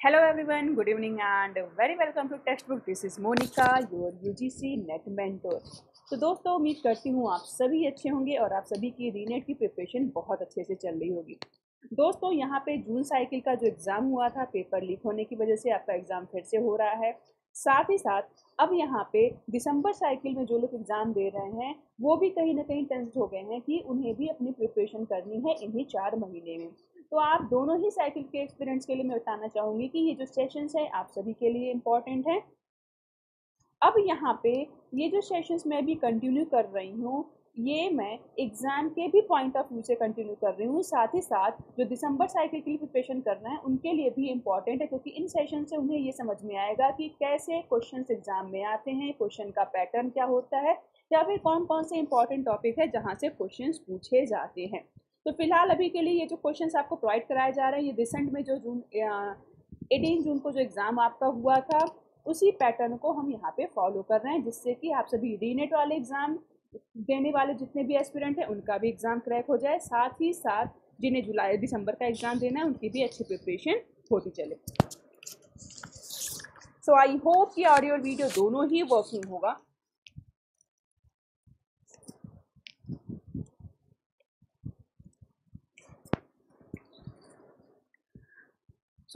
Hello everyone, good evening and very welcome to Textbook. This is Monica, your UGC Net Mentor. तो दोस्तों उम्मीद करती हूँ आप सभी अच्छे होंगे और आप सभी की रीनेट की प्रिपरेशन बहुत अच्छे से चल रही होगी दोस्तों यहाँ पे जून साइकिल का जो एग्ज़ाम हुआ था पेपर लीक होने की वजह से आपका एग्ज़ाम फिर से हो रहा है साथ ही साथ अब यहाँ पे दिसंबर साइकिल में जो लोग एग्ज़ाम दे रहे हैं वो भी कहीं ना कहीं टेंस हो गए हैं कि उन्हें भी अपनी प्रिपरेशन करनी है इन्हीं चार महीने में तो आप दोनों ही साइकिल के एक्सपीरियंस के लिए मैं बताना चाहूँगी कि ये जो सेशंस है, आप सभी के लिए इंपॉर्टेंट है। अब यहाँ पे ये जो सेशंस मैं भी कंटिन्यू कर रही हूँ, ये मैं एग्ज़ाम के भी पॉइंट ऑफ़ व्यू से कंटिन्यू कर रही हूँ। साथ ही साथ जो दिसंबर साइकिल के लिए प्रिपरेशन कर रहे हैं, उनके लिए भी इंपॉर्टेंट है, क्योंकि इन सेशन से उन्हें ये समझ में आएगा कि कैसे क्वेश्चन एग्ज़ाम में आते हैं क्वेश्चन का पैटर्न क्या होता है, या फिर कौन कौन से इंपॉर्टेंट टॉपिक है जहाँ से क्वेश्चन पूछे जाते हैं। तो फ़िलहाल अभी के लिए ये जो क्वेश्चंस आपको प्रोवाइड कराए जा रहे हैं, ये रिसेंट में जो जून एटीन जून को जो एग्ज़ाम आपका हुआ था, उसी पैटर्न को हम यहाँ पे फॉलो कर रहे हैं, जिससे कि आप सभी रीनेट वाले एग्ज़ाम देने वाले जितने भी एस्पिरेंट हैं, उनका भी एग्ज़ाम क्रैक हो जाए। साथ ही साथ जिन्हें जुलाई, दिसंबर का एग्ज़ाम देना है, उनकी भी अच्छी प्रिपरेशन होती चले। सो आई होप कि ऑडियो और वीडियो दोनों ही वर्किंग होगा।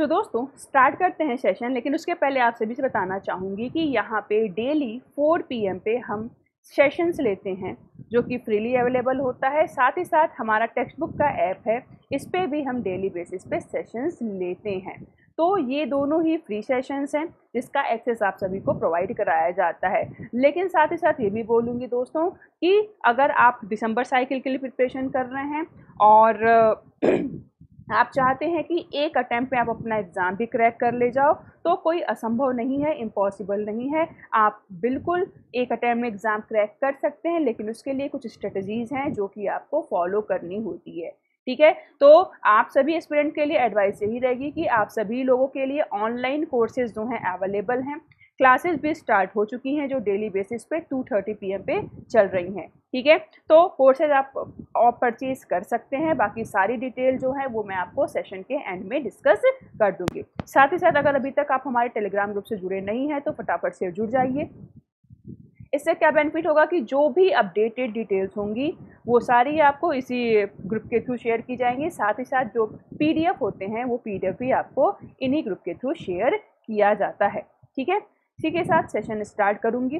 सो so, दोस्तों स्टार्ट करते हैं सेशन लेकिन उसके पहले आप सभी से बताना चाहूँगी कि यहाँ पे डेली 4 पीएम पे हम सेशंस लेते हैं जो कि फ्रीली अवेलेबल होता है। साथ ही साथ हमारा टेक्स्ट बुक का ऐप है इस पर भी हम डेली बेसिस पे सेशंस लेते हैं। तो ये दोनों ही फ्री सेशंस हैं जिसका एक्सेस आप सभी को प्रोवाइड कराया जाता है। लेकिन साथ ही साथ ये भी बोलूँगी दोस्तों कि अगर आप दिसंबर साइकिल के लिए प्रिपरेशन कर रहे हैं और आप चाहते हैं कि एक अटैम्प्ट में आप अपना एग्ज़ाम भी क्रैक कर ले जाओ तो कोई असंभव नहीं है इम्पॉसिबल नहीं है। आप बिल्कुल एक अटैम्प्ट में एग्ज़ाम क्रैक कर सकते हैं, लेकिन उसके लिए कुछ स्ट्रेटजीज़ हैं जो कि आपको फॉलो करनी होती है। ठीक है? तो आप सभी स्टूडेंट के लिए एडवाइस यही रहेगी कि आप सभी लोगों के लिए ऑनलाइन कोर्सेज जो हैं अवेलेबल हैं। क्लासेस भी स्टार्ट हो चुकी हैं, जो डेली बेसिस पे 2:30 पीएम पे चल रही हैं। ठीक है? तो कोर्सेज आप और परचेज कर सकते हैं। बाकी सारी डिटेल जो है, वो मैं आपको सेशन के एंड में डिस्कस कर दूँगी। साथ ही साथ, अगर अभी तक आप हमारे टेलीग्राम ग्रुप से जुड़े नहीं हैं तो फटाफट से जुड़ जाइए। इससे क्या बेनिफिट होगा कि जो भी अपडेटेड डिटेल्स होंगी, वो सारी आपको इसी ग्रुप के थ्रू शेयर की जाएँगी। साथ ही साथ, जो पीडीएफ होते हैं, वो पीडीएफ भी आपको इन्हीं ग्रुप के थ्रू शेयर किया जाता है। ठीक है? इसी के साथ सेशन स्टार्ट करूँगी।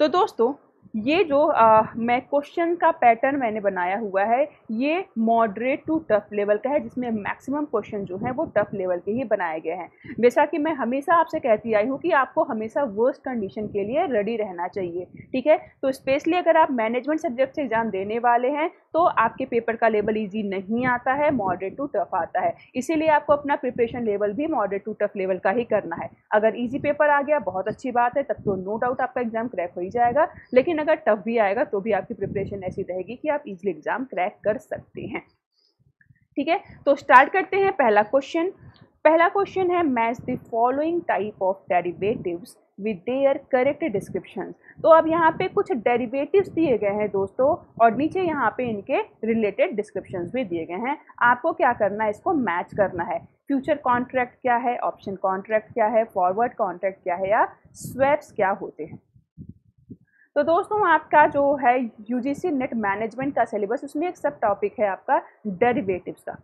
तो दोस्तों ये जो आ, मैं क्वेश्चन का पैटर्न मैंने बनाया हुआ है ये मॉडरेट टू टफ लेवल का है जिसमें मैक्सिमम क्वेश्चन जो है वो टफ लेवल के ही बनाए गए हैं। जैसा कि मैं हमेशा आपसे कहती आई हूँ कि आपको हमेशा वर्स्ट कंडीशन के लिए रेडी रहना चाहिए ठीक है? तो स्पेशली अगर आप मैनेजमेंट सब्जेक्ट से एग्ज़ाम देने वाले हैं तो आपके पेपर का लेवल ईजी नहीं आता है मॉडरेट टू टफ आता है। इसीलिए आपको अपना प्रिपरेशन लेवल भी मॉडरेट टू टफ लेवल का ही करना है। अगर ईजी पेपर आ गया बहुत अच्छी बात है तब तो नो डाउट आपका एग्ज़ाम क्रैक हो ही जाएगा। लेकिन अगर टफ भी आएगा तो भी आपकी प्रिपरेशन ऐसी रहेगी कि आप इजीली एग्ज़ाम क्रैक कर सकते हैं। ठीक है? तो स्टार्ट करते हैं पहला क्वेश्चन पहला क्वेश्चन है match the following type of derivatives with their correct description तो अब यहाँ पे कुछ डेरिवेटिव्स दिए गए हैं दोस्तों, और नीचे यहाँ पे इनके रिलेटेड डिस्क्रिप्शंस भी दिए गए हैं। आपको क्या करना है, इसको मैच करना है। फ्यूचर कॉन्ट्रैक्ट क्या है ऑप्शन कॉन्ट्रैक्ट क्या है फॉरवर्ड कॉन्ट्रैक्ट क्या है, या स्वैप्स क्या होते हैं। तो दोस्तों, आपका जो है यूजीसी नेट मैनेजमेंट का सिलेबस उसमें एक सब टॉपिक है आपका डेरिवेटिव्स का।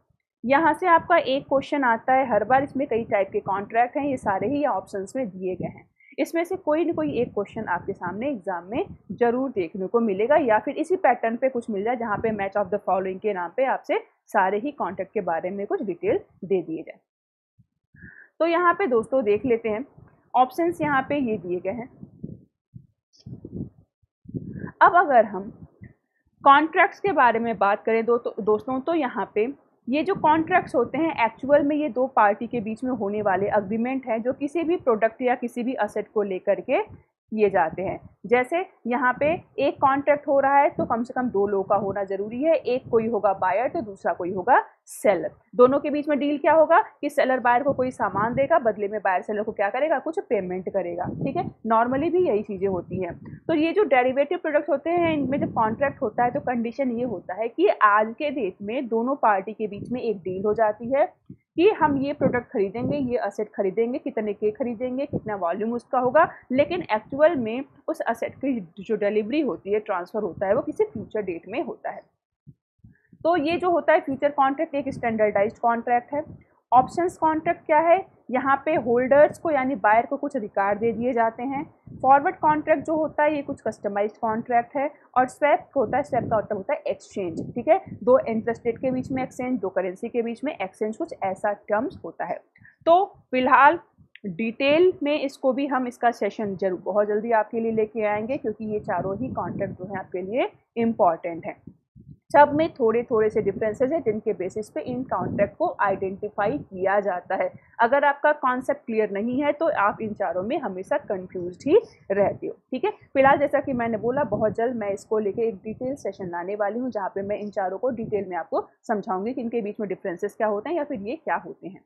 यहाँ से आपका एक क्वेश्चन आता है हर बार, इसमें कई टाइप के कॉन्ट्रैक्ट हैं, ये सारे ही ऑप्शंस में दिए गए हैं। इसमें से कोई ना कोई एक क्वेश्चन आपके सामने एग्ज़ाम में ज़रूर देखने को मिलेगा या फिर इसी पैटर्न पे कुछ मिल जाए जहाँ पे मैच ऑफ़ द फॉलोइंग के नाम पे आपसे सारे ही कॉन्ट्रैक्ट के बारे में कुछ डिटेल दे दिए जाए। तो यहाँ पे दोस्तों देख लेते हैं। ऑप्शंस यहाँ पे ये दिए गए हैं। अब अगर हम कॉन्ट्रैक्ट्स के बारे में बात करें, दो तो दोस्तों तो यहाँ पे ये जो कॉन्ट्रैक्ट्स होते हैं एक्चुअल में ये दो पार्टी के बीच में होने वाले अग्रीमेंट हैं, जो किसी भी प्रोडक्ट या किसी भी असेट को लेकर के किए जाते हैं। जैसे यहाँ पे एक कॉन्ट्रैक्ट हो रहा है तो कम से कम दो लोगों का होना ज़रूरी है। एक कोई होगा बायर तो दूसरा कोई होगा सेलर दोनों के बीच में डील क्या होगा कि सेलर बायर को कोई सामान देगा, बदले में बायर सेलर को क्या करेगा? कुछ पेमेंट करेगा, ठीक है? नॉर्मली भी यही चीज़ें होती हैं। तो ये जो डेरिवेटिव प्रोडक्ट्स होते हैं, इनमें जब कॉन्ट्रैक्ट होता है तो कंडीशन ये होता है कि आज के डेट में दोनों पार्टी के बीच में एक डील हो जाती है कि हम ये प्रोडक्ट खरीदेंगे, ये असेट खरीदेंगे, कितने के खरीदेंगे, कितना वॉल्यूम उसका होगा। लेकिन एक्चुअल में उस असेट की जो डिलीवरी होती है ट्रांसफ़र होता है, वो किसी फ्यूचर डेट में होता है। तो ये जो होता है फ्यूचर कॉन्ट्रैक्ट एक स्टैंडर्डाइज्ड कॉन्ट्रैक्ट है। ऑप्शंस कॉन्ट्रैक्ट क्या है? यहाँ पे होल्डर्स को यानी बायर को कुछ अधिकार दे दिए जाते हैं। फॉरवर्ड कॉन्ट्रैक्ट जो होता है, ये कुछ कस्टमाइज्ड कॉन्ट्रैक्ट है और स्वैप होता है स्वैप का मतलब होता है एक्सचेंज ठीक है? दो इंटरेस्ट के बीच में एक्सचेंज दो करेंसी के बीच में एक्सचेंज कुछ ऐसा टर्म्स होता है। तो फ़िलहाल डिटेल में इसको भी हम इसका सेशन ज़रूर, बहुत जल्दी आपके लिए लेके आएँगे क्योंकि ये चारों ही कॉन्ट्रैक्ट जो है आपके लिए इंपॉर्टेंट हैं। सब में थोड़े थोड़े से डिफरेंसेस हैं जिनके बेसिस पे इन कॉन्ट्रैक्ट को आइडेंटिफाई किया जाता है। अगर आपका कॉन्सेप्ट क्लियर नहीं है तो आप इन चारों में हमेशा कंफ्यूज ही रहते हो, ठीक है? फ़िलहाल जैसा कि मैंने बोला, बहुत जल्द मैं इसको लेके एक डिटेल सेशन लाने वाली हूँ, जहाँ पे मैं इन चारों को डिटेल में आपको समझाऊँगी कि इनके बीच में डिफरेंसेस क्या होते हैं या फिर ये क्या होते हैं।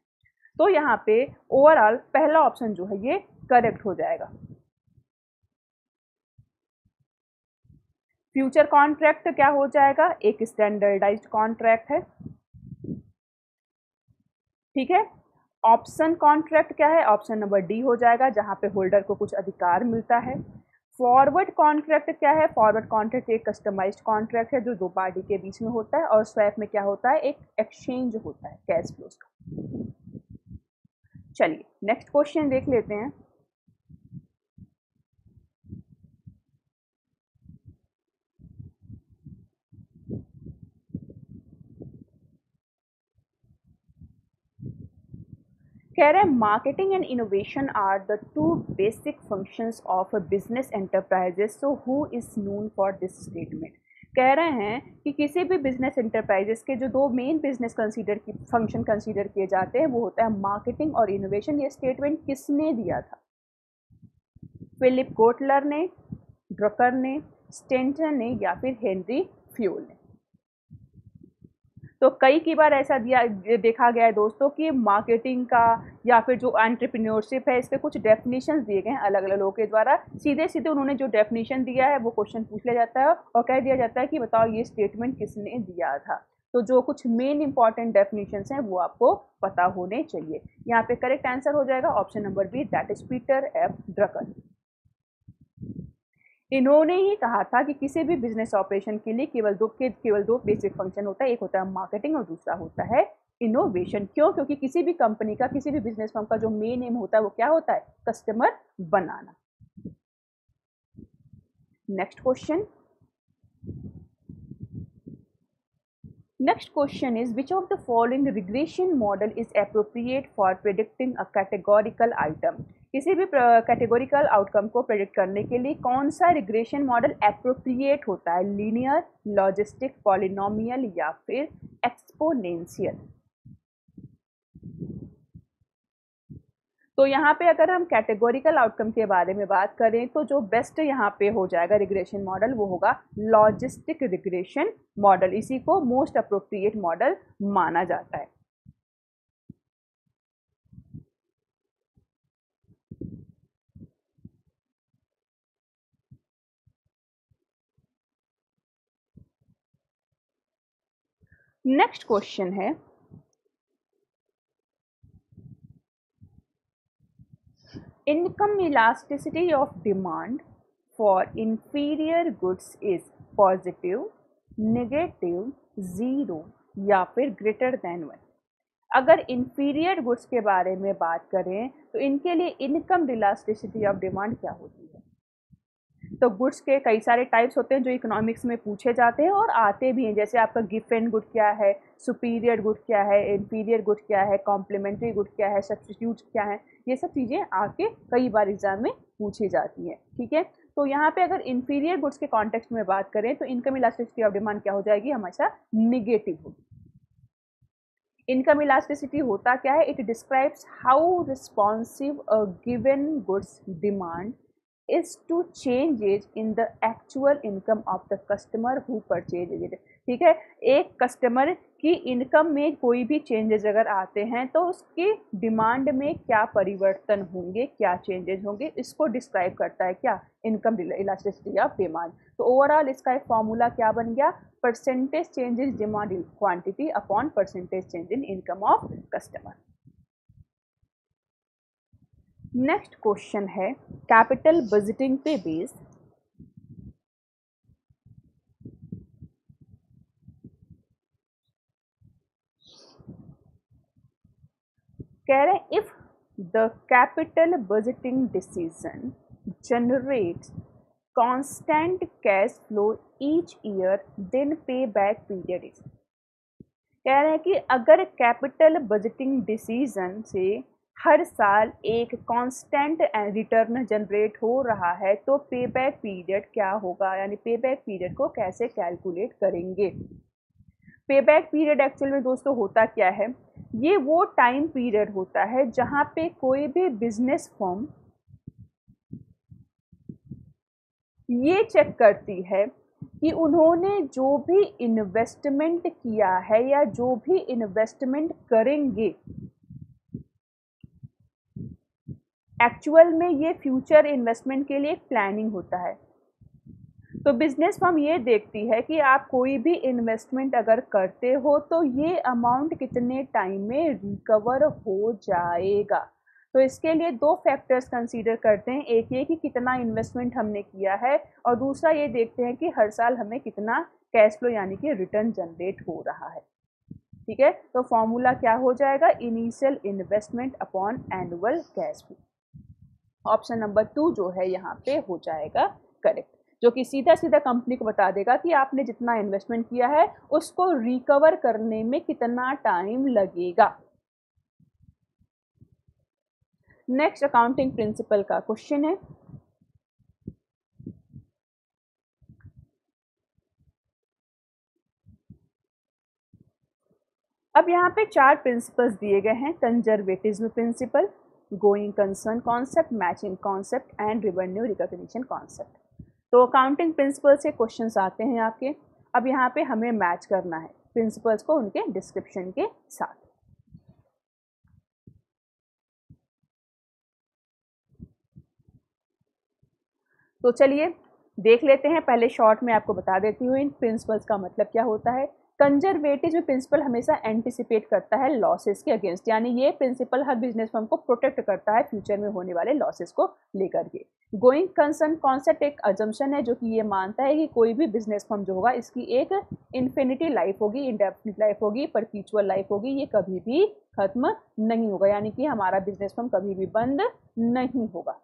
तो यहाँ पे ओवरऑल पहला ऑप्शन जो है, ये करेक्ट हो जाएगा। फ्यूचर कॉन्ट्रैक्ट क्या हो जाएगा? एक स्टैंडर्डाइज्ड कॉन्ट्रैक्ट है। ठीक है? ऑप्शन कॉन्ट्रैक्ट क्या है? ऑप्शन नंबर डी हो जाएगा, जहाँ पे होल्डर को कुछ अधिकार मिलता है। फॉरवर्ड कॉन्ट्रैक्ट क्या है? फॉरवर्ड कॉन्ट्रैक्ट एक कस्टमाइज्ड कॉन्ट्रैक्ट है, जो दो पार्टी के बीच में होता है, और स्वैप में क्या होता है? एक एक्सचेंज होता है कैश फ्लोज का। चलिए नेक्स्ट क्वेश्चन देख लेते हैं। कह रहे हैं marketing and innovation are the two basic functions of a business enterprises so who is known for this statement कह रहे हैं कि किसी भी बिज़नेस एंटरप्राइजेस के जो दो मेन बिज़नेस कंसीडर की फ़ंक्शन कंसीडर किए जाते हैं, वो होता है मार्केटिंग और इनोवेशन ये स्टेटमेंट किसने दिया था? फिलिप कोटलर ने ड्रकर ने स्टेंटन ने या फिर हेनरी फ्यूल ने। तो कई की बार ऐसा दिया देखा गया है दोस्तों कि मार्केटिंग का या फिर जो एंटरप्रेन्योरशिप है इसके कुछ डेफिनेशन दिए गए हैं अलग अलग लोगों के द्वारा। सीधे सीधे उन्होंने जो डेफिनेशन दिया है, वो क्वेश्चन पूछ लिया जाता है और कह दिया जाता है कि बताओ ये स्टेटमेंट किसने दिया था। तो जो कुछ मेन इंपॉर्टेंट डेफिनेशन हैं, वो आपको पता होने चाहिए। यहाँ पे करेक्ट आंसर हो जाएगा option number B that is Peter F Drucker इन्होंने ही कहा था कि किसी भी बिज़नेस ऑपरेशन के लिए केवल दो, के, केवल दो बेसिक फ़ंक्शन होता है, एक होता है मार्केटिंग और दूसरा होता है इनोवेशन क्यों? क्योंकि किसी भी कंपनी का, किसी भी बिज़नेस फॉर्म का जो मेन एम होता है, वो क्या होता है? Customer banana. Next question next question is which of the following regression model is appropriate for predicting a categorical item किसी भी कैटेगोरिकल आउटकम को प्रेडिक्ट करने के लिए कौन सा रिग्रेशन मॉडल अप्रोप्रिएट होता है? लीनियर लॉजिस्टिक पॉलिनोमियल या फिर एक्सपोनेंशियल तो यहाँ पे अगर हम कैटेगोरिकल आउटकम के बारे में बात करें तो जो बेस्ट यहाँ पे हो जाएगा रिग्रेशन मॉडल वो होगा लॉजिस्टिक रिग्रेशन मॉडल इसी को मोस्ट अप्रोप्रिएट मॉडल माना जाता है। नेक्स्ट क्वेश्चन है। Income elasticity of demand for inferior goods is positive, negative, zero या फिर ग्रेटर देन वन। अगर इंफीरियर गुड्स के बारे में बात करें तो इनके लिए इनकम इलास्टिसिटी ऑफ़ डिमांड क्या होती है? तो गुड्स के कई सारे टाइप्स होते हैं जो इकोनॉमिक्स में पूछे जाते हैं और आते भी हैं। जैसे आपका गिफ्ट एंड गुड क्या है सुपीरियर गुड क्या है इन्फीरियर गुड क्या है कॉम्प्लीमेंट्री गुड क्या है सब्सटीट्यूट क्या है, ये सब चीज़ें आके कई बार एग्ज़ाम में पूछी जाती हैं, ठीक है? तो यहाँ पे अगर इन्फीरियर गुड्स के कॉन्टेक्स्ट में बात करें तो इनकम इलास्टिसिटी ऑफ़ डिमांड क्या हो जाएगी? हमेशा निगेटिव होगी। इनकम इलास्टिसिटी होता क्या है? It describes how responsive given goods demand is to changes in the actual income of the customer who purchases it. ठीक है? एक कस्टमर की इनकम में कोई भी चेंजेस अगर आते हैं तो उसकी डिमांड में क्या परिवर्तन होंगे, क्या चेंजेस होंगे, इसको डिस्क्राइब करता है क्या? इनकम इलास्टिसिटी ऑफ़ डिमांड तो ओवरऑल इसका एक फॉर्मूला क्या बन गया? Percentage change in demand quantity upon percentage change in income of customer next question है कैपिटल बजटिंग पे बेस्ड कह रहे if the capital budgeting decision generates constant cash flow each year then payback period is कह रहे हैं कि अगर capital budgeting decision से हर साल एक कांस्टेंट रिटर्न जनरेट हो रहा है तो पे बैक पीरियड क्या होगा? यानी पे बैक पीरियड को कैसे कैलकुलेट करेंगे? पे बैक पीरियड एक्चुअल में दोस्तों होता क्या है? ये वो टाइम पीरियड होता है जहाँ पे कोई भी बिज़नेस फॉर्म ये चेक करती है कि उन्होंने जो भी इन्वेस्टमेंट किया है या जो भी इन्वेस्टमेंट करेंगे एक्चुअल में ये फ्यूचर इन्वेस्टमेंट के लिए प्लानिंग होता है। तो बिज़नेस फर्म ये देखती है कि आप कोई भी इन्वेस्टमेंट अगर करते हो तो ये अमाउंट कितने टाइम में रिकवर हो जाएगा। तो इसके लिए दो फैक्टर्स कंसीडर करते हैं। एक ये कि कितना इन्वेस्टमेंट हमने किया है और दूसरा ये देखते हैं कि हर साल हमें कितना कैश फ्लो यानी कि रिटर्न जनरेट हो रहा है। ठीक है? तो फॉर्मूला क्या हो जाएगा? Initial investment upon annual cash flow option number two जो है यहाँ पे हो जाएगा करेक्ट जो कि सीधा सीधा कंपनी को बता देगा कि आपने जितना इन्वेस्टमेंट किया है, उसको रिकवर करने में कितना टाइम लगेगा। नेक्स्ट अकाउंटिंग प्रिंसिपल का क्वेश्चन है। अब यहाँ पे चार प्रिंसिपल्स दिए गए हैं conservatism principle going concern concept matching concept and revenue recognition concept तो अकाउंटिंग प्रिंसिपल से क्वेश्चन आते हैं आपके। अब यहाँ पे हमें मैच करना है प्रिंसिपल्स को उनके डिस्क्रिप्शन के साथ। तो चलिए देख लेते हैं। पहले शॉर्ट में आपको बता देती हूँ इन प्रिंसिपल्स का मतलब क्या होता है। कंजर्वेटिव प्रिंसिपल हमेशा एंटिसिपेट करता है लॉसेस के अगेंस्ट यानी ये प्रिंसिपल हर बिज़नेस फर्म को प्रोटेक्ट करता है फ्यूचर में होने वाले लॉसेस को लेकर के। गोइंग कंसर्न कॉन्सेप्ट एक अजम्पन है जो कि ये मानता है कि कोई भी बिज़नेस फर्म जो होगा, इसकी एक इन्फिनिटी लाइफ होगी इंडेफिनिट लाइफ होगी परपीचुअल लाइफ होगी, ये कभी भी खत्म नहीं होगा, यानी कि हमारा बिज़नेस फर्म कभी भी बंद नहीं होगा।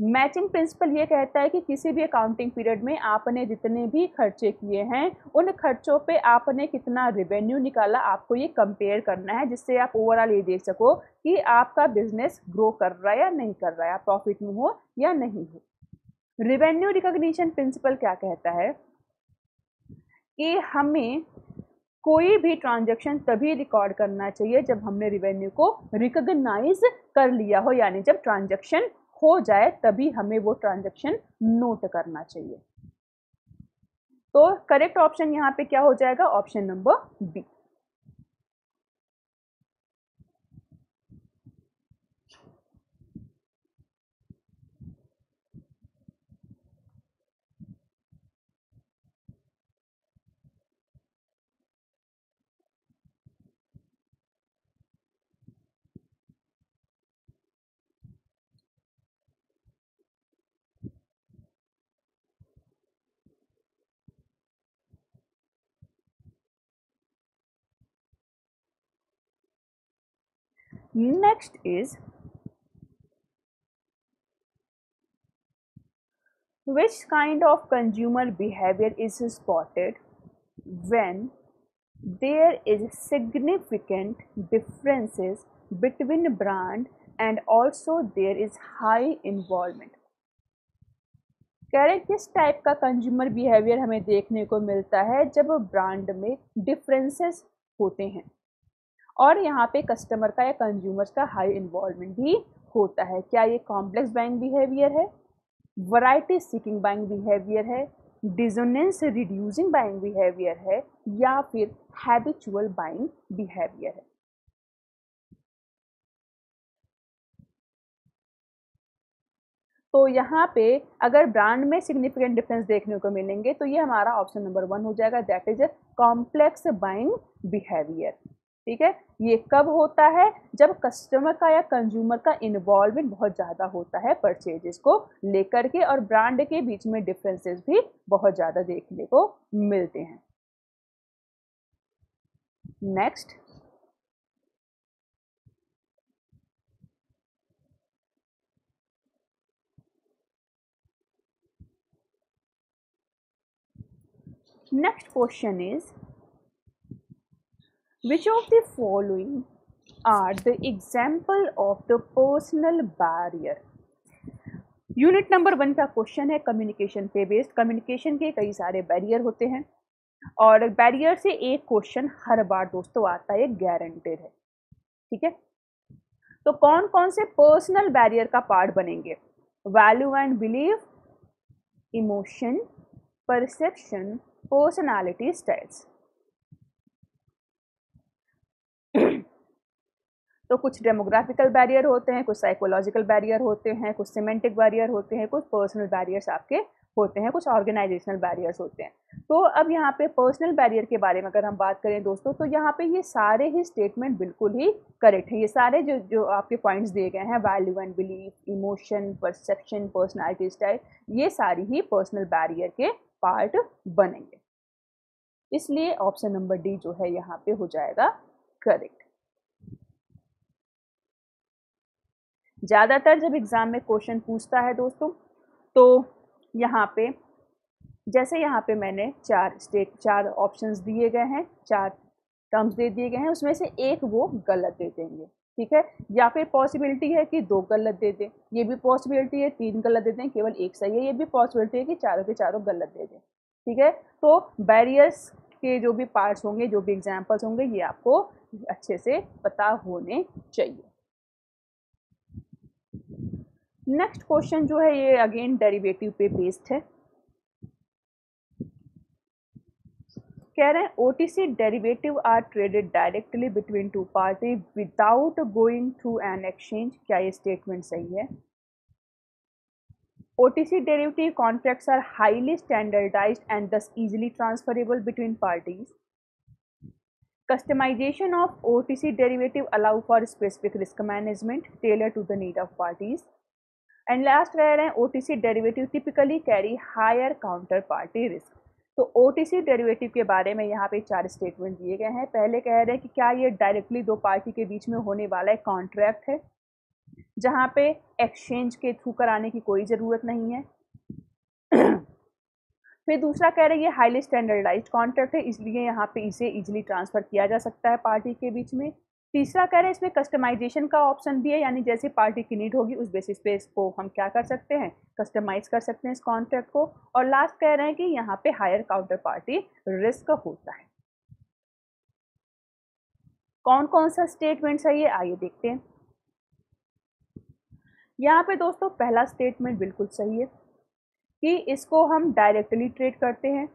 मैचिंग प्रिंसिपल ये कहता है कि किसी भी अकाउंटिंग पीरियड में आपने जितने भी खर्चे किए हैं, उन खर्चों पे आपने कितना रिवेन्यू निकाला आपको ये कंपेयर करना है, जिससे आप ओवरऑल ये देख सको कि आपका बिज़नेस ग्रो कर रहा है या नहीं कर रहा है प्रॉफिट में हो या नहीं हो। रिवेन्यू रिकॉग्निशन प्रिंसिपल क्या कहता है? कि हमें कोई भी ट्रांजेक्शन तभी रिकॉर्ड करना चाहिए जब हमने रिवेन्यू को रिकॉग्नाइज कर लिया हो, यानी जब ट्रांजेक्शन हो जाए तभी हमें वो ट्रांजेक्शन नोट करना चाहिए। तो करेक्ट ऑप्शन यहाँ पे क्या हो जाएगा? Option number B Next is which kind of consumer behavior is spotted when there is significant differences between brand and also there is high involvement कह रहे किस टाइप का कंज्यूमर बिहेवियर हमें देखने को मिलता है जब ब्रांड में डिफरेंसेस होते हैं और यहाँ पे कस्टमर का या कंज्यूमर्स का हाई इन्वॉल्वमेंट भी होता है। क्या ये कॉम्प्लेक्स बाइंग बिहेवियर है? वराइटी सीकिंग बाइंग बिहेवियर है। डिजोनेंस रिड्यूसिंग बाइंग बिहेवियर है या फिर हैबिचुअल बाइंग बिहेवियर है। तो यहाँ पे अगर ब्रांड में सिग्निफिकेंट डिफरेंस देखने को मिलेंगे तो ये हमारा ऑप्शन नंबर वन हो जाएगा। That is a complex buying behaviour ठीक है? ये कब होता है? जब कस्टमर का या कंज्यूमर का इन्वॉल्वमेंट बहुत ज़्यादा होता है परचेजेस को लेकर के और ब्रांड के बीच में डिफरेंसेस भी बहुत ज़्यादा देखने को मिलते हैं। Next next question is which of the following are the example of the personal barrier? Unit number one का क्वेश्चन है कम्युनिकेशन पे बेस्ड कम्युनिकेशन के कई सारे बैरियर होते हैं और बैरियर से एक क्वेश्चन हर बार दोस्तों आता है गारंटेड है। ठीक है? तो कौन कौन से पर्सनल बैरियर का पार्ट बनेंगे? Value and believe emotion perception personality styles तो कुछ डेमोग्राफिकल बैरियर होते हैं, कुछ साइकोलॉजिकल बैरियर होते हैं, कुछ सीमेंटिक बैरियर होते हैं, कुछ पर्सनल बैरियर्स आपके होते हैं, कुछ ऑर्गेनाइजेशनल बैरियर्स होते हैं। तो अब यहाँ पे पर्सनल बैरियर के बारे में अगर हम बात करें दोस्तों तो यहाँ पे ये सारे ही स्टेटमेंट बिल्कुल ही करेक्ट है। ये सारे जो जो आपके पॉइंट्स दिए गए हैं value and belief emotion perception personality style ये सारी ही पर्सनल बैरियर के पार्ट बनेंगे। इसलिए ऑप्शन नंबर डी जो है यहाँ पे हो जाएगा करेक्ट ज़्यादातर जब एग्ज़ाम में क्वेश्चन पूछता है दोस्तों तो यहाँ पे, जैसे यहाँ पे मैंने चार स्टेट, चार ऑप्शंस दिए गए हैं, चार टर्म्स दे दिए गए हैं, उसमें से एक वो गलत दे देंगे, ठीक है? या फिर पॉसिबिलिटी है कि दो गलत दे दें, ये भी पॉसिबिलिटी है, तीन गलत दे दें, केवल एक सही है, ये भी पॉसिबिलिटी है कि चारों के चारों गलत दे दें, ठीक है? तो बैरियर्स के जो भी पार्ट्स होंगे, जो भी एग्जाम्पल्स होंगे, ये आपको अच्छे से पता होने चाहिए। नेक्स्ट क्वेश्चन जो है, ये अगेन डेरिवेटिव पे बेस्ड है। कह रहे हैं O T C derivative are traded directly between two party without going through an exchange क्या ये स्टेटमेंट सही है? OTC derivative contracts are highly standardized and thus easily transferable between parties. Customization of OTC derivative allow for specific risk management tailored to the need of parties. And last कह रहे OTC derivative typically carry higher counterparty risk. तो OTC derivative के बारे में यहाँ पे चार statement दिए गए हैं पहले कह रहे हैं कि क्या ये डायरेक्टली दो पार्टी के बीच में होने वाला एक कॉन्ट्रैक्ट है जहाँ पे एक्सचेंज के थ्रू कराने की कोई ज़रूरत नहीं है फिर दूसरा कह रहे हैं, ये हाईली स्टैंडर्डाइज कॉन्ट्रैक्ट है, इसलिए यहाँ पे इसे इजीली ट्रांसफ़र किया जा सकता है पार्टी के बीच में। तीसरा कह रहे हैं, इसमें कस्टमाइजेशन का ऑप्शन भी है, यानी जैसे पार्टी की नीड होगी, उस बेसिस पे इसको हम क्या कर सकते हैं कस्टमाइज कर सकते हैं इस कॉन्ट्रैक्ट को। और लास्ट कह रहे हैं कि यहाँ पे हायर काउंटर पार्टी रिस्क होता है। कौन कौन सा स्टेटमेंट है ये आइए देखते हैं। यहाँ पे दोस्तों, पहला स्टेटमेंट बिल्कुल सही है। कि इसको हम डायरेक्टली ट्रेड करते हैं।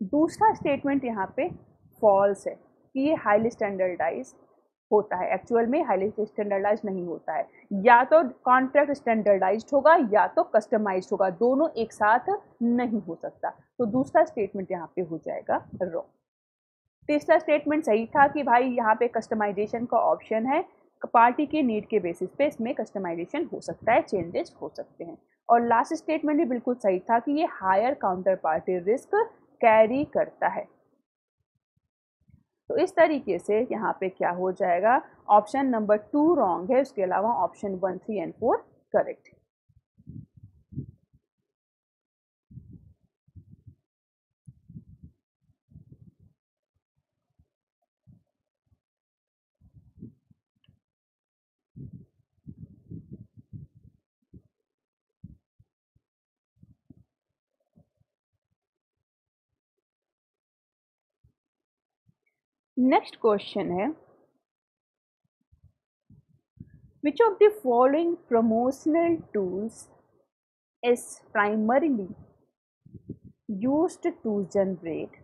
दूसरा स्टेटमेंट यहाँ पे फॉल्स है कि ये हाईली स्टैंडर्डाइज होता है। एक्चुअल में हाईली स्टैंडर्डाइज नहीं होता है। या तो कॉन्ट्रैक्ट स्टैंडर्डाइज होगा या तो कस्टमाइज होगा। दोनों एक साथ नहीं हो सकता। तो दूसरा स्टेटमेंट यहाँ पे हो जाएगा रॉन्ग तीसरा स्टेटमेंट सही था कि भाई यहाँ पे कस्टमाइजेशन का ऑप्शन है। पार्टी के नीड के बेसिस पे इसमें कस्टमाइजेशन हो सकता है चेंजेस हो सकते हैं। और लास्ट स्टेटमेंट भी बिल्कुल सही था कि ये higher counter party risk carry करता है। तो इस तरीके से यहाँ पे क्या हो जाएगा? ऑप्शन नंबर टू रॉन्ग है, उसके अलावा option one three and four correct next question है which of the following promotional tools is primarily use to generate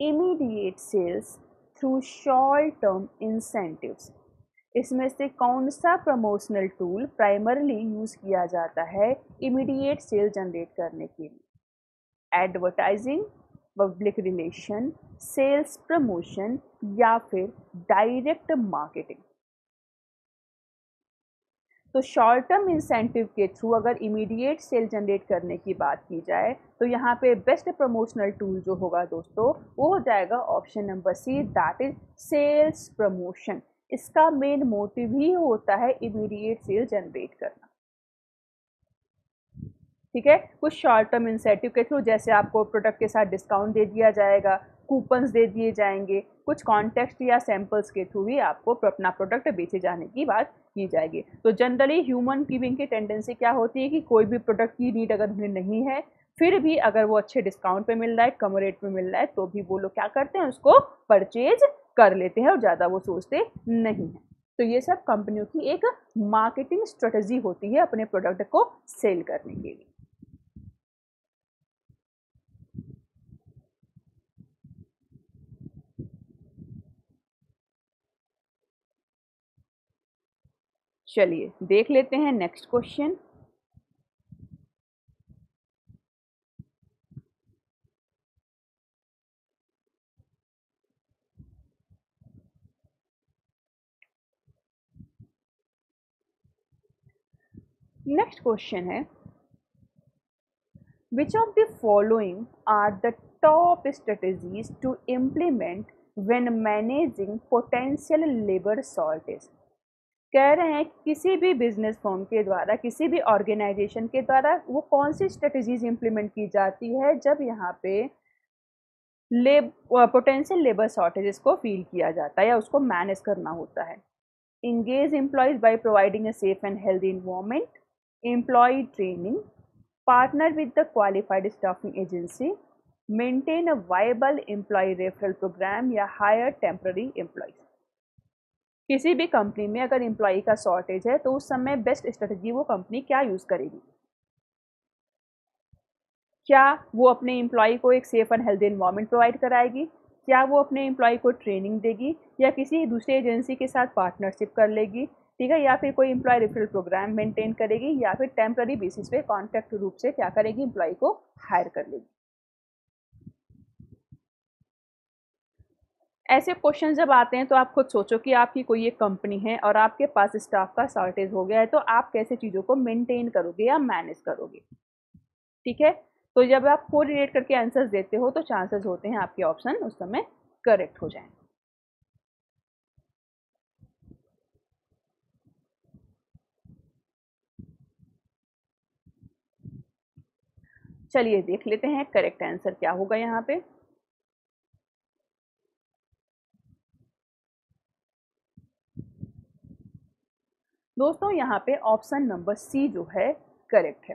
immediate sales through short term incentive इसमें से कौन सा प्रमोशनल टूल प्राइमरली यूज़ किया जाता है इमीडिएट सेल जनरेट करने के लिए? Advertising public relation sales promotion या फिर डायरेक्ट मार्केटिंग तो शॉर्ट टर्म इंसेंटिव के थ्रू अगर इमीडिएट सेल जनरेट करने की बात की जाए तो यहाँ पे बेस्ट प्रमोशनल टूल जो होगा दोस्तों, वो हो जाएगा option number C that is sales promotion इसका मेन मोटिव ही होता है इमीडिएट सेल जनरेट करना। ठीक है? कुछ शॉर्ट टर्म इंसेंटिव के थ्रू जैसे आपको प्रोडक्ट के साथ डिस्काउंट दे दिया जाएगा कूपन्स दे दिए जाएँगे, कुछ कॉन्टेक्स्ट या सैंपल्स के थ्रू भी आपको अपना प्रोडक्ट बेचे जाने की बात की जाएगी। तो जनरली ह्यूमन गिविंग की टेंडेंसी क्या होती है कि कोई भी प्रोडक्ट की नीड अगर उन्हें नहीं है, फिर भी अगर वो अच्छे डिस्काउंट पे मिल रहा है, कम रेट पे मिल रहा है तो भी वो लोग क्या करते हैं, उसको परचेज कर लेते हैं और ज़्यादा वो सोचते नहीं हैं। तो ये सब कंपनियों की एक मार्केटिंग स्ट्रेटजी होती है अपने प्रोडक्ट को सेल करने के लिए। चलिए देख लेते हैं नेक्स्ट क्वेश्चन नेक्स्ट क्वेश्चन है which of the following are the top strategies to implement when managing potential labour shortage कह रहे हैं किसी भी बिज़नेस फॉर्म के द्वारा किसी भी ऑर्गेनाइजेशन के द्वारा वो कौन सी स्ट्रेटजीज इम्प्लीमेंट की जाती है जब यहाँ पे लेब पोटेंशियल लेबर शॉर्टेजेस को फील किया जाता है या उसको मैनेज करना होता है engage employees by providing a safe and healthy environment employ training partner with the qualified staffing agency, maintain a viable employee referral program या hire temporary employees. किसी भी कंपनी में अगर एम्प्लॉय का शॉर्टेज है तो उस समय बेस्ट स्ट्रेटजी वो कंपनी क्या यूज़ करेगी? क्या वो अपने एम्प्लॉय को एक safe and healthy environment provide कराएगी? क्या वो अपने एम्प्लॉय को ट्रेनिंग देगी? या किसी दूसरे एजेंसी के साथ पार्टनरशिप कर लेगी? ठीक है? या फिर कोई इम्प्लॉय रिफरल प्रोग्राम मेंटेन करेगी? या फिर टेम्प्ररी बेसिस पे कॉन्ट्रैक्ट रूप से क्या करेगी? इम्प्लॉय को हायर कर लेगी। ऐसे क्वेश्चन जब आते हैं तो आप खुद सोचो कि आपकी कोई एक कंपनी है और आपके पास स्टाफ का शॉर्टेज हो गया है तो आप कैसे चीज़ों को मेंटेन करोगे या मैनेज करोगे? ठीक है? तो जब आप कोरिलेट करके आंसर्स देते हो तो चांसेस होते हैं आपके ऑप्शन उस समय करेक्ट हो जाएँगे चलिए देख लेते हैं करेक्ट आंसर क्या होगा यहाँ पे। दोस्तों, यहाँ पे ऑप्शन नंबर सी जो है करेक्ट है।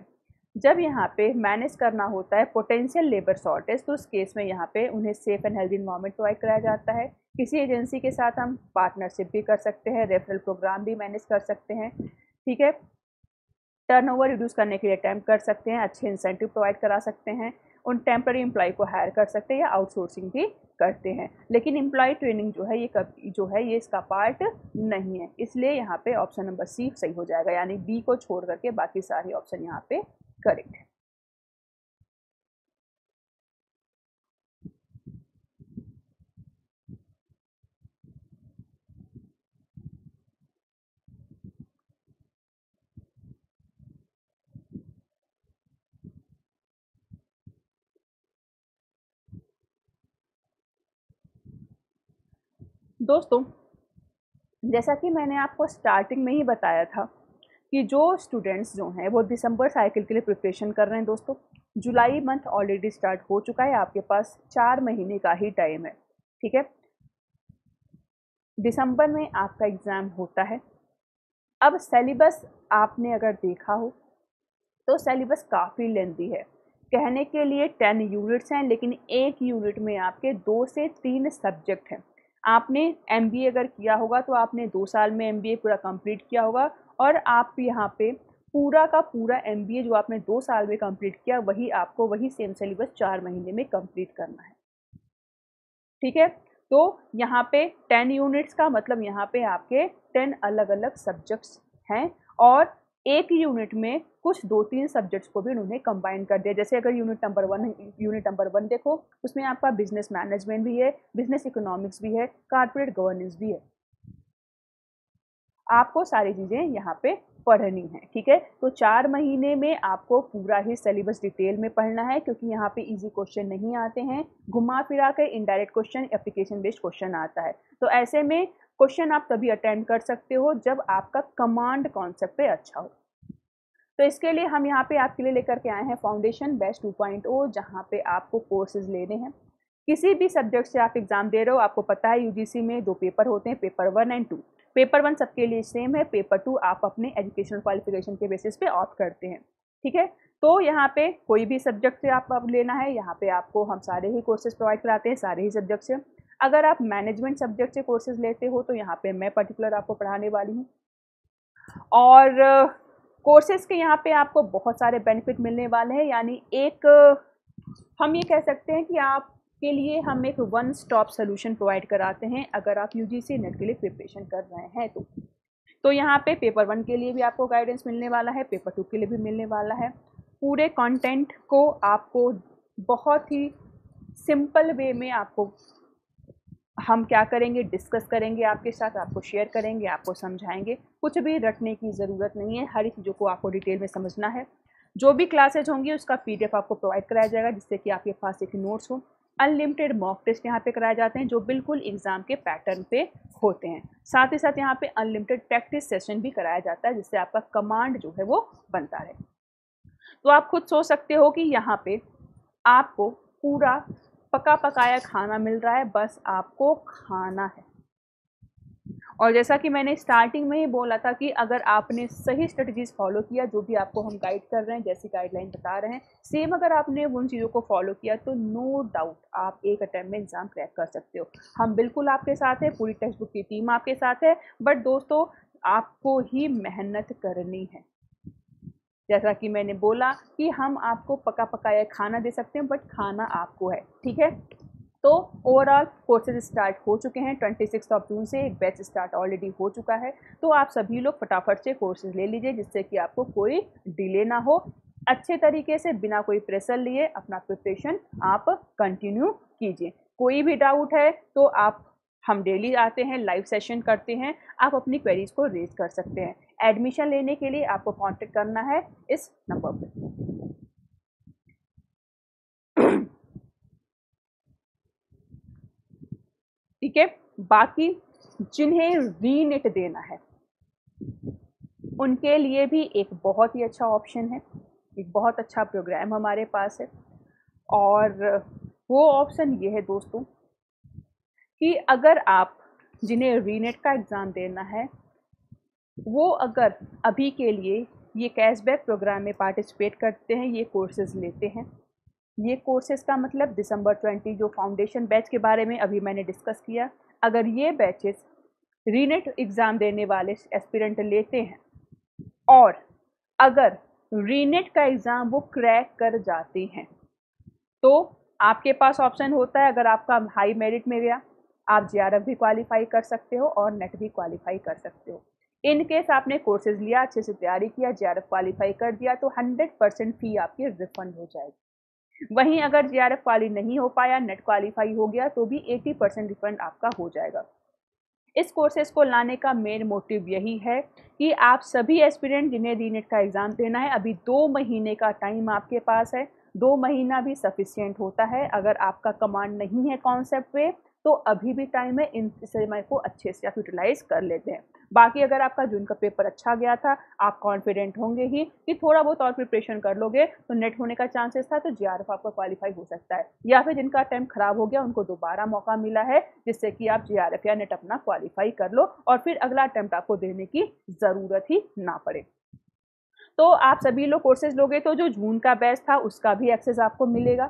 जब यहाँ पे मैनेज करना होता है पोटेंशियल लेबर शॉर्टेज तो उस केस में यहाँ पे उन्हें safe and healthy environment provide कराया जाता है। किसी एजेंसी के साथ हम पार्टनरशिप भी कर सकते हैं रेफरल प्रोग्राम भी मैनेज कर सकते हैं, ठीक है? टर्नओवर रिड्यूस करने के लिए अटैम्प्ट कर सकते हैं, अच्छे इंसेंटिव प्रोवाइड करा सकते हैं। उन टेम्प्रेरी एम्प्लॉय को हायर कर सकते हैं या आउटसोर्सिंग भी करते हैं। लेकिन एम्प्लॉय ट्रेनिंग जो है, ये कब, जो है, ये इसका पार्ट नहीं है। इसलिए यहाँ पे ऑप्शन नंबर सी सही हो जाएगा। यानी बी को छोड़ करके बाकी सारे ऑप्शन यहाँ पे करेक्ट है। दोस्तों, जैसा कि मैंने आपको स्टार्टिंग में ही बताया था कि जो स्टूडेंट्स जो हैं, वो दिसंबर साइकिल के लिए प्रिपरेशन कर रहे हैं दोस्तों। जुलाई मंथ ऑलरेडी स्टार्ट हो चुका है, आपके पास चार महीने का ही टाइम है, ठीक है? दिसंबर में आपका एग्ज़ाम होता है। अब सेलिबस आपने अगर देखा हो तो सेलिबस काफ़ी लेंदी है। कहने के लिए टेन यूनिट्स हैं, लेकिन एक यूनिट में आपके दो से तीन सब्जेक्ट हैं। आपने एमबीए अगर किया होगा तो आपने दो साल में एमबीए पूरा कंप्लीट किया होगा और आप यहाँ पे पूरा का पूरा एमबीए जो आपने दो साल में कंप्लीट किया, वही आपको वही सेम सिलेबस चार महीने में कंप्लीट करना है। ठीक है? तो यहाँ पे टेन यूनिट्स का मतलब यहाँ पे आपके टेन अलग अलग सब्जेक्ट्स हैं और एक यूनिट में कुछ दो तीन सब्जेक्ट्स को भी उन्होंने कंबाइन कर दिया। जैसे अगर unit number one unit number one देखो, उसमें आपका बिज़नेस मैनेजमेंट भी है बिज़नेस इकोनॉमिक्स भी है कारपोरेट गवर्नेंस भी है। आपको सारी चीज़ें यहाँ पे पढ़नी है, ठीक है? तो चार महीने में आपको पूरा ही सिलेबस डिटेल में पढ़ना है, क्योंकि यहाँ पे इजी क्वेश्चन नहीं आते हैं। घुमा फिरा कर indirect question application based question आता है। तो ऐसे में क्वेश्चन आप तभी अटेंड कर सकते हो जब आपका कमांड कॉन्सेप्ट पे अच्छा हो। तो इसके लिए हम यहाँ पे आपके लिए लेकर के आए हैं foundation best two point O, जहाँ पे आपको कोर्सेज लेने हैं। किसी भी सब्जेक्ट से आप एग्ज़ाम दे रहे हो, आपको पता है यूजीसी में दो पेपर होते हैं, paper one and two. Paper one सबके लिए सेम है, पेपर टू आप अपने एजुकेशनल क्वालिफिकेशन के बेसिस पे ऑप्ट करते हैं। ठीक है? तो यहाँ पे कोई भी सब्जेक्ट से आप अब लेना है, यहाँ पे आपको हम सारे ही कोर्सेज प्रोवाइड कराते हैं, सारे ही सब्जेक्ट से अगर आप मैनेजमेंट सब्जेक्ट से कोर्सेज लेते हो तो यहाँ पे मैं पर्टिकुलर आपको पढ़ाने वाली हूँ। और कोर्सेज के यहाँ पे आपको बहुत सारे बेनिफिट मिलने वाले हैं। यानी एक, हम ये कह सकते हैं कि आप के लिए हम एक वन स्टॉप सोल्यूशन प्रोवाइड कराते हैं, अगर आप यू जी नेट के लिए प्रिपरेशन कर रहे हैं तो। तो यहाँ पे पेपर वन के लिए भी आपको गाइडेंस मिलने वाला है पेपर टू के लिए भी मिलने वाला है। पूरे कंटेंट को आपको बहुत ही सिंपल वे में आपको हम क्या करेंगे डिस्कस करेंगे आपके साथ, आपको शेयर करेंगे, आपको समझाएँगे। कुछ भी रटने की ज़रूरत नहीं है, हर चीज़ों को आपको डिटेल में समझना है। जो भी क्लासेज होंगी, उसका पीडीएफ आपको प्रोवाइड कराया जाएगा, जिससे कि आपके पास एक नोट्स हो। अनलिमिटेड मॉक टेस्ट यहाँ पे कराए जाते हैं, जो बिल्कुल एग्ज़ाम के पैटर्न पे होते हैं। साथ ही साथ यहाँ पे अनलिमिटेड प्रैक्टिस सेशन भी कराया जाता है, जिससे आपका कमांड जो है वो बनता रहे। तो आप खुद सोच सकते हो कि यहाँ पे आपको पूरा पका पकाया खाना मिल रहा है, बस आपको खाना है। और जैसा कि मैंने स्टार्टिंग में ही बोला था कि अगर आपने सही स्ट्रेटजीज फॉलो किया, जो भी आपको हम गाइड कर रहे हैं, जैसी गाइडलाइन बता रहे हैं सेम अगर आपने उन चीज़ों को फॉलो किया तो नो डाउट आप एक अटैम्प में एग्ज़ाम क्रैक कर सकते हो। हम बिल्कुल आपके साथ हैं, पूरी टेक्स्ट बुक की टीम आपके साथ है बट दोस्तों, आपको ही मेहनत करनी है। जैसा कि मैंने बोला कि हम आपको पका पकाया खाना दे सकते हैं बट खाना आपको है, ठीक है? तो ओवरऑल कोर्सेज स्टार्ट हो चुके हैं ट्वेंटी सिक्स ऑफ़ जून से एक बैच स्टार्ट ऑलरेडी हो चुका है। तो आप सभी लोग फटाफट से कोर्सेज ले लीजिए जिससे कि आपको कोई डिले ना हो। अच्छे तरीके से बिना कोई प्रेशर लिए अपना प्रिपरेशन आप कंटिन्यू कीजिए। कोई भी डाउट है तो आप, हम डेली आते हैं लाइव सेशन करते हैं, आप अपनी क्वेरीज को रेज कर सकते हैं। एडमिशन लेने के लिए आपको कांटेक्ट करना है इस नंबर पर ठीक है? बाकी जिन्हें रीनेट देना है, उनके लिए भी एक बहुत ही अच्छा ऑप्शन है, एक बहुत अच्छा प्रोग्राम हमारे पास है। और वो ऑप्शन ये है दोस्तों कि अगर आप जिन्हें रीनेट का एग्ज़ाम देना है वो अगर अभी के लिए ये कैशबैक प्रोग्राम में पार्टिसिपेट करते हैं, ये कोर्सेज लेते हैं। ये कोर्सेज का मतलब दिसंबर ट्वेंटी जो फाउंडेशन बैच के बारे में अभी मैंने डिस्कस किया, अगर ये बैचेस रीनेट एग्ज़ाम देने वाले एस्पिरेंट लेते हैं और अगर रीनेट का एग्ज़ाम वो क्रैक कर जाते हैं तो आपके पास ऑप्शन होता है, अगर आपका हाई मेरिट में गया, आप जे भी क्वालिफाई कर सकते हो और नेट भी क्वालिफाई कर सकते हो। इन केस आपने कोर्सेज लिया, अच्छे से तैयारी किया जे क्वालिफाई कर दिया तो हंड्रेड परसेंट फ़ी आपकी रिफंड हो जाएगी। वहीं अगर जे क्वाली नहीं हो पाया नेट क्वालिफाई हो गया तो भी 80 परसेंट रिफंड आपका हो जाएगा। इस कोर्सेज को लाने का मेन मोटिव यही है कि आप सभी एस्पिरेंट जिन्हें डी नेट का एग्ज़ाम देना है, अभी दो महीने का टाइम आपके पास है। दो महीना भी सफिशियंट होता है, अगर आपका कमांड नहीं है कॉन्सेप्ट तो अभी भी टाइम है, इन समय को अच्छे से आप यूटिलाइज कर लेते हैं। बाकी अगर आपका जून का पेपर अच्छा गया था, आप कॉन्फिडेंट होंगे ही कि थोड़ा बहुत और प्रिपरेशन कर लोगे तो नेट होने का चांसेस था तो जीआरएफ आपका क्वालिफाई हो सकता है। या फिर जिनका अटैम्प खराब हो गया, उनको दोबारा मौका मिला है, जिससे कि आप जीआरएफ या नेट अपना क्वालिफाई कर लो, और फिर अगला अटैम्प्ट आपको देने की ज़रूरत ही ना पड़े। तो आप सभी लोग कोर्सेज लोगे तो जो जून का बैच था, उसका भी एक्सेस आपको मिलेगा।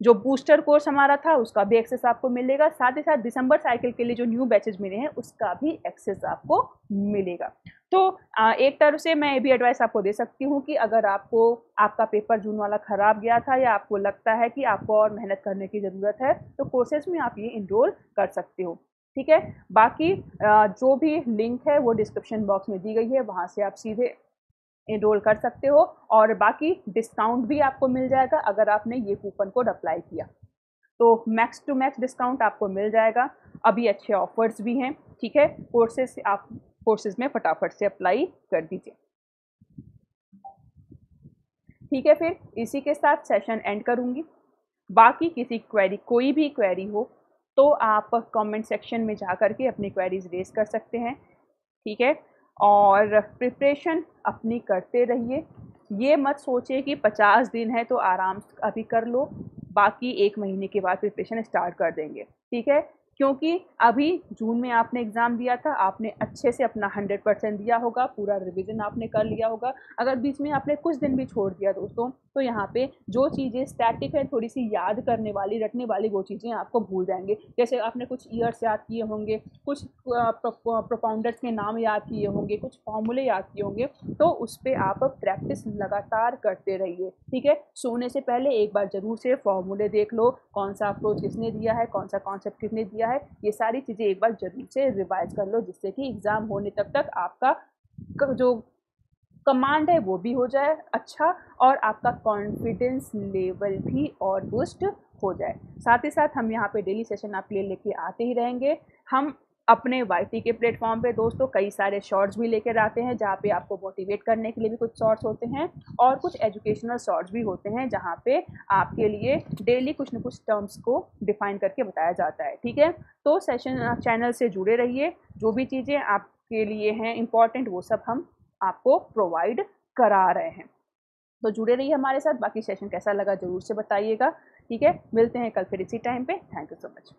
जो बूस्टर कोर्स हमारा था, उसका भी एक्सेस आपको मिलेगा। साथ ही साथ दिसंबर साइकिल के लिए जो न्यू बैचेज मिले हैं, उसका भी एक्सेस आपको मिलेगा। तो एक तरह से मैं ये भी एडवाइस आपको दे सकती हूँ कि अगर आपको, आपका पेपर जून वाला ख़राब गया था या आपको लगता है कि आपको और मेहनत करने की ज़रूरत है तो कोर्सेज में आप ये इनरोल कर सकते हो। ठीक है? बाकी जो भी लिंक है वो डिस्क्रिप्शन बॉक्स में दी गई है, वहाँ से आप सीधे इनरोल कर सकते हो और बाकी डिस्काउंट भी आपको मिल जाएगा अगर आपने ये कूपन कोड अप्लाई किया। तो मैक्स टू मैक्स डिस्काउंट आपको मिल जाएगा। अभी अच्छे ऑफर्स भी हैं, ठीक है? कोर्सेज आप कोर्सेज में फटाफट से अप्लाई कर दीजिए। ठीक है फिर, इसी के साथ सेशन एंड करूँगी। बाकी किसी क्वेरी कोई भी क्वेरी हो तो आप कमेंट सेक्शन में जा कर के अपनी क्वेरीज रेज कर सकते हैं, ठीक है? और प्रिपरेशन अपनी करते रहिए। ये मत सोचिए कि 50 दिन है तो आराम अभी कर लो, बाकी एक महीने के बाद प्रिपरेशन स्टार्ट कर देंगे। ठीक है? क्योंकि अभी जून में आपने एग्ज़ाम दिया था, आपने अच्छे से अपना हंड्रेड परसेंट दिया होगा, पूरा रिवीजन आपने कर लिया होगा। अगर बीच में आपने कुछ दिन भी छोड़ दिया दोस्तों तो यहाँ पे जो चीज़ें स्टैटिक है थोड़ी सी याद करने वाली, रटने वाली वो चीज़ें आपको भूल जाएँगे। जैसे आपने कुछ ईयर्स याद किए होंगे, कुछ प्रोपाउंडर्स के नाम याद किए होंगे, कुछ फॉर्मूले याद किए होंगे तो उस पर आप प्रैक्टिस लगातार करते रहिए, ठीक है? सोने से पहले एक बार ज़रूर से फॉर्मूले देख लो, कौन सा अप्रोच किसने दिया है, कौन सा कॉन्सेप्ट किसने दिया है, ये सारी चीज़ें एक बार ज़रूर से रिवाइज कर लो, जिससे कि एग्ज़ाम होने तक तक आपका जो कमांड है, वो भी हो जाए अच्छा और आपका कॉन्फिडेंस लेवल भी और बूस्ट हो जाए। साथ ही साथ हम यहाँ पे डेली सेशन आप ले लेके आते ही रहेंगे। हम अपने वाईटी के प्लेटफॉर्म पे दोस्तों कई सारे शॉर्ट्स भी लेकर आते हैं, जहाँ पे आपको मोटिवेट करने के लिए भी कुछ शॉर्ट्स होते हैं और कुछ एजुकेशनल शॉर्ट्स भी होते हैं, जहाँ पे आपके लिए डेली कुछ न कुछ टर्म्स को डिफाइन करके बताया जाता है, ठीक है? तो सेशन चैनल से जुड़े रहिए। जो भी चीज़ें आपके लिए हैं इंपॉर्टेंट वो सब हम आपको प्रोवाइड करा रहे हैं। तो जुड़े रहिए हमारे साथ, बाकी सेशन कैसा लगा ज़रूर से बताइएगा। ठीक है, मिलते हैं कल फिर इसी टाइम पे। Thank you so much